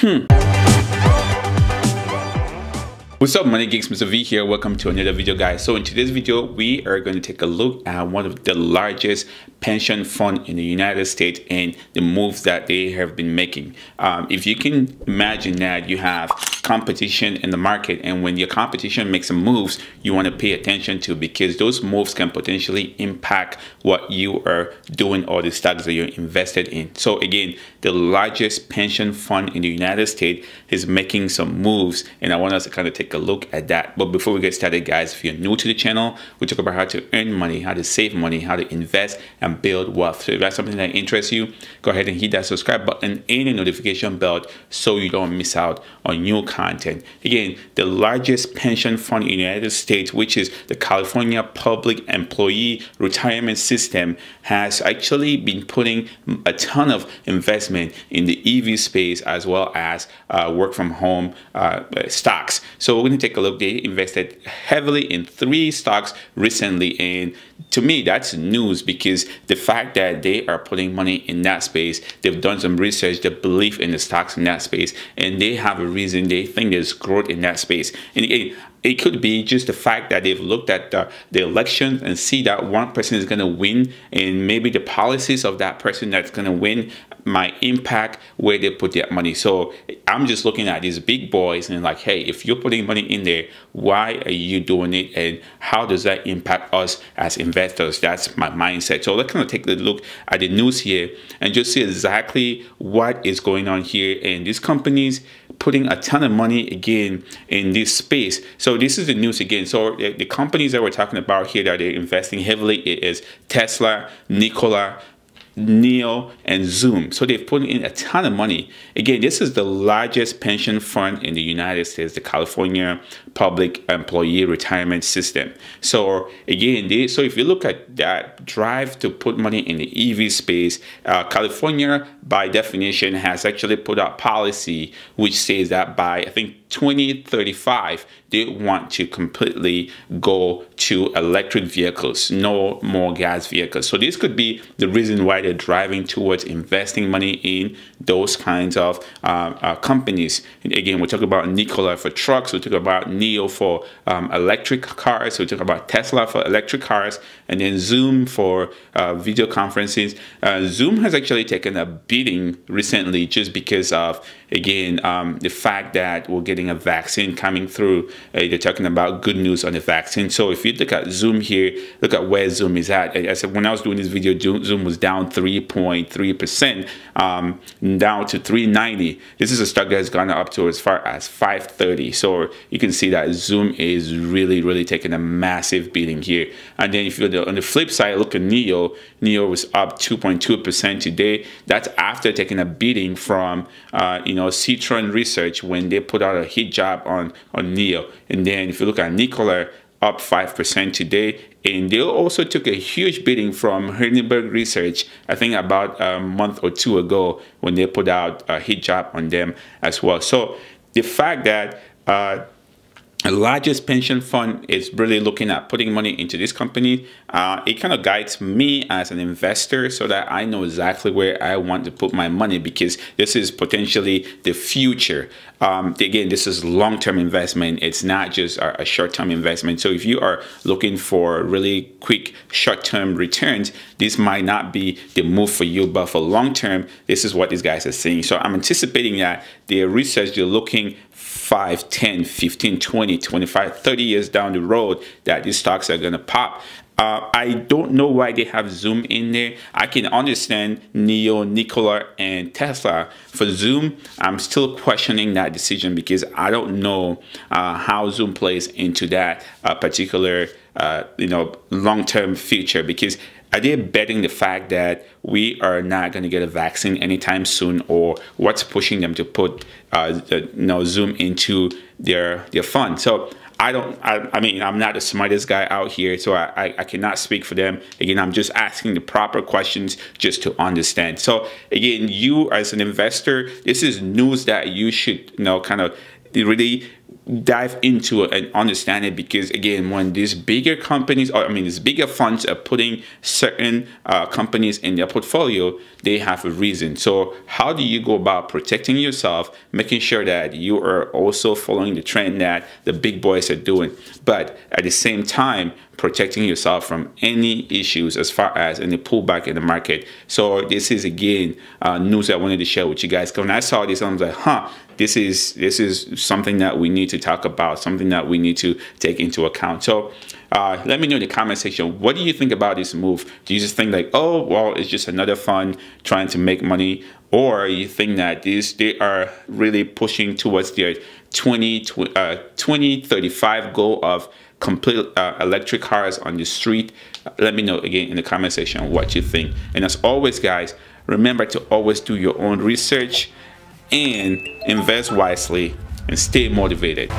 Hmm. What's up Money Geeks, Mr. V here. Welcome to another video guys. So in today's video, we are going to take a look at one of the largest pension fund in the United States and the moves that they have been making. Um, if you can imagine that you have competition in the market and when your competition makes some moves, you want to pay attention to because those moves can potentially impact what you are doing or the stocks that you're invested in. So again, the largest pension fund in the United States is making some moves and I want us to kind of take take a look at that. But before we get started, guys, if you're new to the channel, we talk about how to earn money, how to save money, how to invest and build wealth. So if that's something that interests you, go ahead and hit that subscribe button and the notification bell so you don't miss out on new content. Again, the largest pension fund in the United States, which is the California Public Employee Retirement System, has actually been putting a ton of investment in the EV space as well as uh, work from home uh, stocks. So we're going to take a look. They invested heavily in three stocks recently. And to me, that's news because the fact that they are putting money in that space, they've done some research, they believe in the stocks in that space, and they have a reason they think there's growth in that space. And again, it could be just the fact that they've looked at the, the elections and see that one person is going to win and maybe the policies of that person that's going to win might impact where they put their money. So I'm just looking at these big boys and like, hey, if you're putting money in there, why are you doing it? And how does that impact us as investors? That's my mindset. So let's kind of take a look at the news here and just see exactly what is going on here. And these companies putting a ton of money again in this space. So this is the news again. So the, companies that we're talking about here that they're investing heavily is Tesla, Nikola, NIO, and Zoom. So they've put in a ton of money. Again, this is the largest pension fund in the United States, the California Public Employee Retirement System. So again, they, so if you look at that drive to put money in the EV space, uh, California by definition has actually put out policy which says that by I think 2035 they want to completely go to electric vehicles, no more gas vehicles. So this could be the reason why they're driving towards investing money in those kinds of uh, uh, companies. And again, we're talking about Nikola for trucks, we're talking about NIO for um, electric cars, we're talking about Tesla for electric cars, and then Zoom for uh, video conferences. Uh, Zoom has actually taken a beating recently just because of, again, um, the fact that we're getting a vaccine coming through. Uh, they're talking about good news on the vaccine. So if you look at Zoom here, look at where Zoom is at. I said when I was doing this video, Zoom was down 3.3%, um, down to 390. This is a stock that has gone up to as far as 530. So you can see that Zoom is really, really taking a massive beating here. And then if you go on the flip side, look at NIO. NIO was up 2.2% today. That's after taking a beating from, uh, you know, Citron Research when they put out a hit job on, on NIO. And then if you look at Nikola, up 5% today. And they also took a huge beating from Hindenburg Research, I think about a month or two ago when they put out a hit job on them as well. So the fact that uh, the largest pension fund is really looking at putting money into this company. Uh, it kind of guides me as an investor so that I know exactly where I want to put my money because this is potentially the future. Um, again, this is long-term investment. It's not just a, a short-term investment. So if you are looking for really quick short-term returns, this might not be the move for you, but for long-term, this is what these guys are saying. So I'm anticipating that the research they're looking 5, 10, 15, 20, 25, 30 years down the road that these stocks are going to pop. Uh, I don't know why they have Zoom in there. I can understand NIO, Nikola, and Tesla. For Zoom, I'm still questioning that decision because I don't know uh, how Zoom plays into that uh, particular, uh, you know, long-term future because are they betting the fact that we are not going to get a vaccine anytime soon or what's pushing them to put uh, you know zoom into their their fund so I don't, I, I, mean, I'm not the smartest guy out here, so I, I, I, cannot speak for them. Again, I'm just asking the proper questions just to understand. So again, you as an investor, this is news that you should, you know, kind of really dive into it and understand it because again when these bigger companies or i mean these bigger funds are putting certain uh, companies in their portfolio they have a reason. So how do you go about protecting yourself making sure that you are also following the trend that the big boys are doing but at the same time protecting yourself from any issues as far as any pullback in the market? So this is again uh, news i wanted to share with you guys. Because when i saw this i was like huh this is this is something that we need to talk about, something that we need to take into account. So uh, let me know in the comment section, what do you think about this move? Do you just think like, oh, well, it's just another fund trying to make money? Or you think that these they are really pushing towards their 20, uh, 2035 goal of complete uh, electric cars on the street? Let me know again in the comment section what you think. And as always, guys, remember to always do your own research and invest wisely and stay motivated.